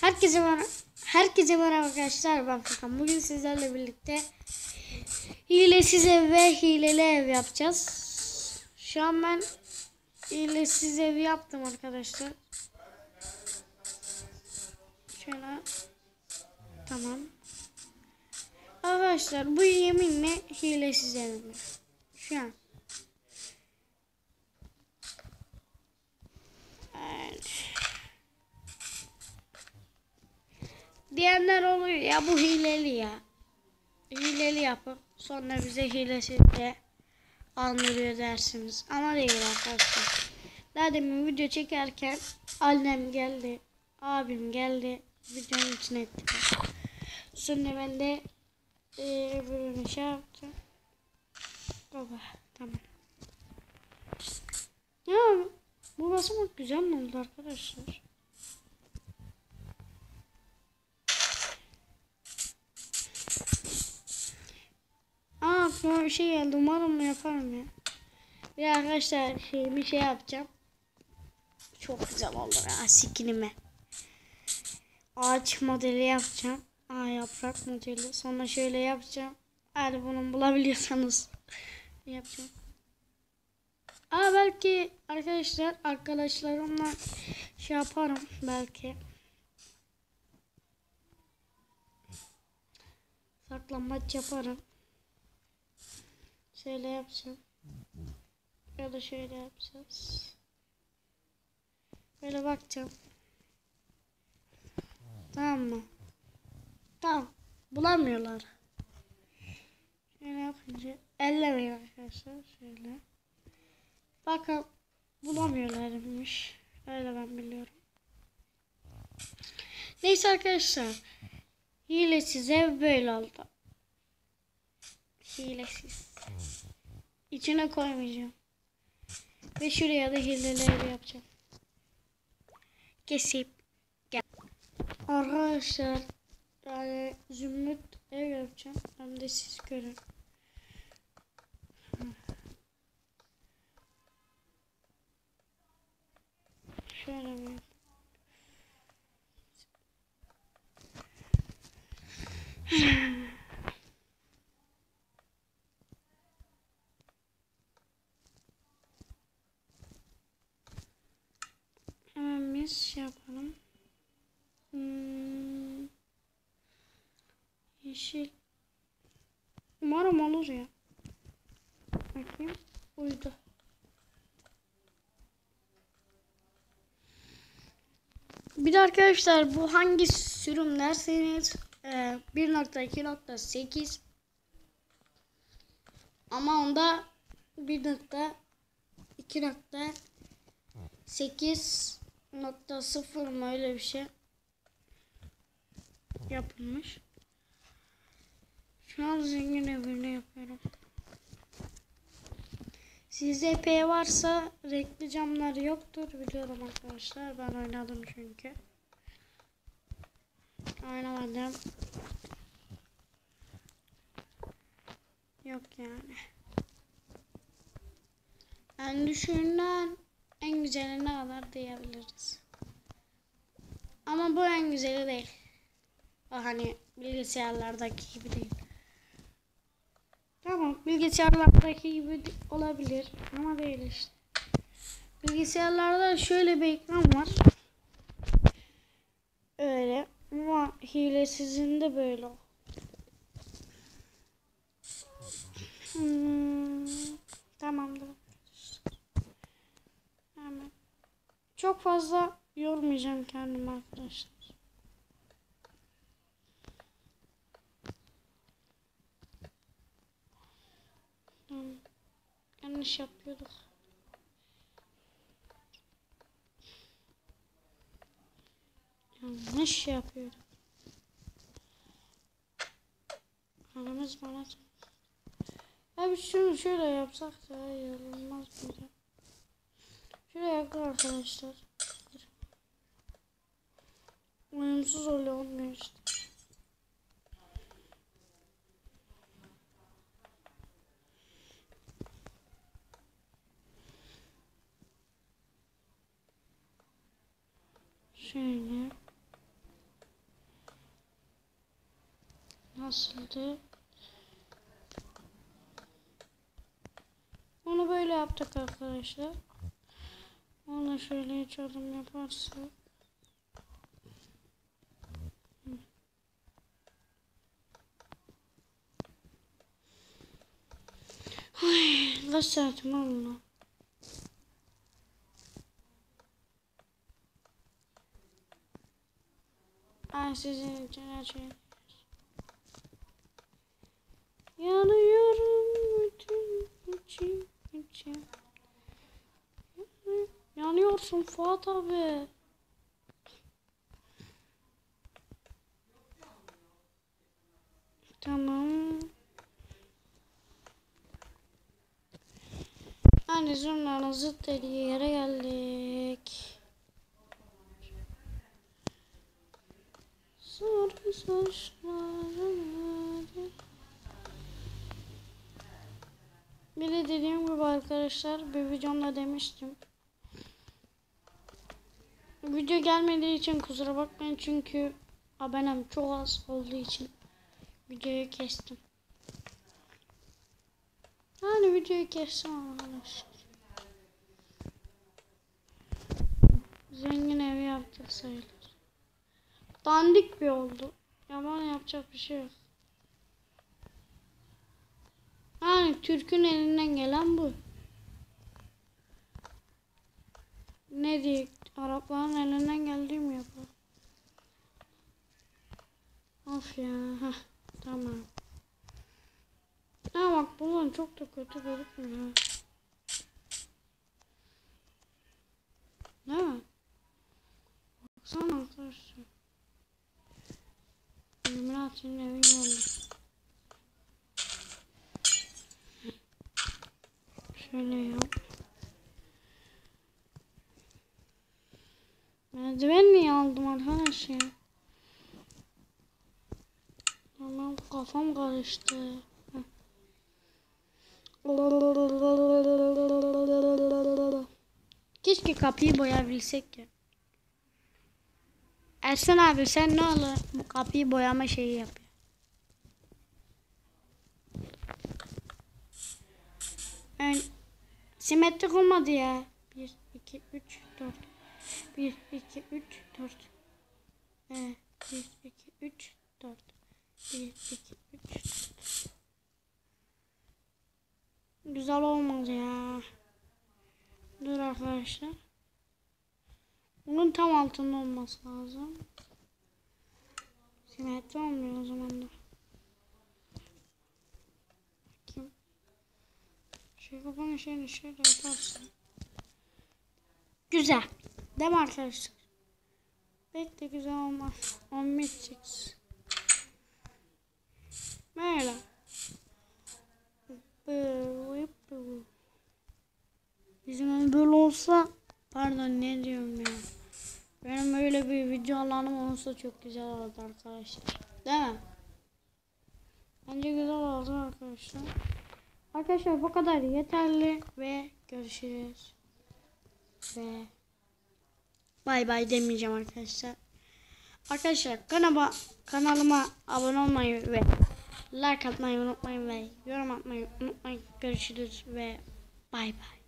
Herkese merhaba. Herkese merhaba arkadaşlar. Ben Furkan. Bugün sizlerle birlikte hilesiz ev ve hileli ev yapacağız. Şu an ben hilesiz ev yaptım arkadaşlar. Şöyle. Tamam. Arkadaşlar bu yeminle hilesiz evim. Şu an. Evet. Diyenler oluyor ya bu hileli ya. Hileli yapıp sonra bize hilesiz de anlıyor dersiniz. Ama değil arkadaşlar. Daha demin video çekerken annem geldi. Abim geldi. Videonun içine etti. Sonra ben de e, öbürünü şey yaptım. Baba tamam. Ya bu basamak güzel mi oldu arkadaşlar? Aklıma bir şey geldi. Umarım yaparım ya. Ya arkadaşlar şey, bir şey yapacağım. Çok güzel olur ya skinime. Ağaç modeli yapacağım. Aa yaprak modeli. Sonra şöyle yapacağım. Eğer bunu bulabiliyorsanız yapacağım. Aa belki arkadaşlar arkadaşlarımla şey yaparım belki. Saklambaç yaparım. Şöyle yapacağım. Ya da şöyle yapacağız. Böyle bakacağım. Tamam mı? Tamam. Bulamıyorlar. Şöyle yapınca ellemeyin arkadaşlar. Şöyle. Bakın bulamıyorlarmış. Öyle ben biliyorum. Neyse arkadaşlar. Hilesiz ev böyle oldu. Hilesiz. İçine koymayacağım. Ve şuraya da hileli ev yapacağım. Kesip gel. Arkadaşlar yani zümrüt ev yapacağım. Hem de siz görün. Şöyle bir. Hemen biz şey yapalım. Hmm. Yeşil. Umarım olur ya. Bakayım. Uydu. Bir de arkadaşlar bu hangi sürüm derseniz e, 1.2.8 ama onda 1.2.8.0 mı öyle bir şey yapılmış. Şu an zengin evini yapıyorum. Sizde epey varsa renkli camlar yoktur biliyorum arkadaşlar. Ben oynadım çünkü. Oynamadım. Yok yani. En düşüğünden en güzeline kadar diyebiliriz. Ama bu en güzeli değil. O hani bilgisayarlardaki gibi değil. Bilgisayarlardaki gibi olabilir ama değil işte. Bilgisayarlarda şöyle bir ekran var. Öyle ama hilesizin de böyle. Hmm, tamamdır. Hemen. Çok fazla yormayacağım kendimi arkadaşlar. Hmm, yanlış yapıyorduk. Yanlış yapıyorduk. Anamız bana Abi şunu şöyle yapsak daha iyi olmaz mıydı? Şuraya yakın arkadaşlar. Uyumsuz oluyor olmuyor işte. Şöyle. Nasıldı? Onu böyle yaptık arkadaşlar. Onu şöyle hiç adım yaparsak. Ay, kaç saatim oldu? Ay sizin için her. Yanıyorum bütün içim içim. Yanıyorsun Fuat abi. Tamam. Hani zurnanın zıt dediği yere geldik. Sarı saçlarım Bir de dediğim gibi arkadaşlar bir videomda demiştim. Video gelmediği için kusura bakmayın çünkü abonem çok az olduğu için videoyu kestim. Yani videoyu kestim arkadaşlar. Zengin evi yaptık sayılır. Dandik bir oldu. Ya bana yapacak bir şey yok. Yani Türk'ün elinden gelen bu. Ne diye Arapların elinden geldiği mi yapar? Of ya. Heh, tamam. Ha bak bunun çok da kötü gözükmüyor. Değil mi? Baksana arkadaşlar. Illuminati'nin evi gibi oldu. Şöyle yap. Merdiven niye aldım arkadaş ya? Tamam kafam karıştı. Keşke kapıyı boyayabilsek ya. Ersen abi sen ne olur bu kapıyı boyama şeyi yapıyor. Yani simetrik olmadı ya. 1, 2, 3, 4. 1, 2, 3, 4. Ee, 1, 2, 3, 4. 1, 2, 3, 4. Güzel olmadı ya. Dur arkadaşlar. Bunun tam altında olması lazım. Simetri olmuyor o zaman da. Bakayım. Şey kapanı şeyini şöyle yaparsın. Güzel. Değil mi arkadaşlar? Pek de güzel olmaz. 11 6. Böyle. Bizim böyle olsa pardon ne diyorum ya. Benim öyle bir video alanım olsa çok güzel olurdu arkadaşlar. Değil mi? Bence güzel oldu arkadaşlar. Arkadaşlar bu kadar yeterli ve görüşürüz. Ve bay bay demeyeceğim arkadaşlar. Arkadaşlar kanalıma, kanalıma abone olmayı ve like atmayı unutmayın ve yorum atmayı unutmayın. Görüşürüz ve bay bay.